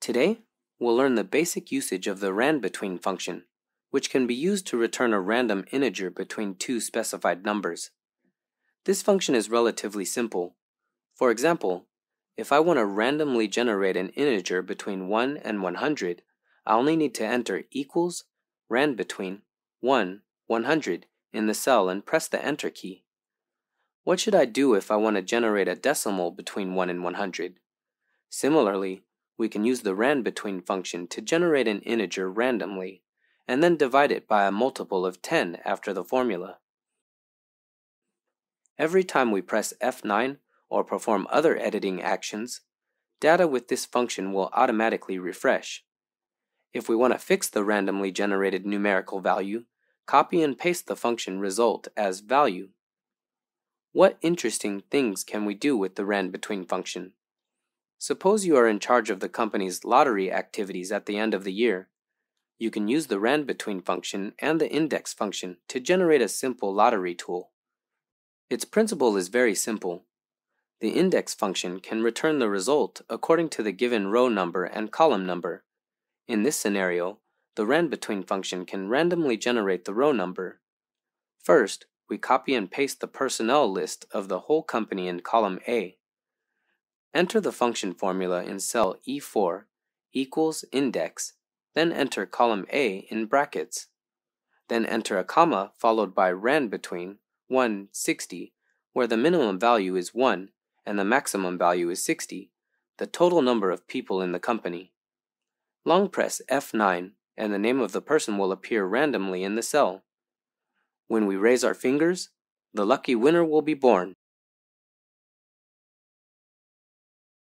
Today, we'll learn the basic usage of the randbetween function, which can be used to return a random integer between two specified numbers. This function is relatively simple. For example, if I want to randomly generate an integer between 1 and 100, I only need to enter equals randbetween 1, 100 in the cell and press the enter key. What should I do if I want to generate a decimal between 1 and 100? Similarly, we can use the randbetween function to generate an integer randomly, and then divide it by a multiple of 10 after the formula. Every time we press F9 or perform other editing actions, data with this function will automatically refresh. If we want to fix the randomly generated numerical value, copy and paste the function result as value. What interesting things can we do with the randbetween function? Suppose you are in charge of the company's lottery activities at the end of the year. You can use the randbetween function and the index function to generate a simple lottery tool. Its principle is very simple. The index function can return the result according to the given row number and column number. In this scenario, the randbetween function can randomly generate the row number. First, we copy and paste the personnel list of the whole company in column A. Enter the function formula in cell E4 equals index, then enter column A in brackets. Then enter a comma followed by randbetween 1, 60, where the minimum value is 1 and the maximum value is 60, the total number of people in the company. Long press F9 and the name of the person will appear randomly in the cell. When we raise our fingers, the lucky winner will be born.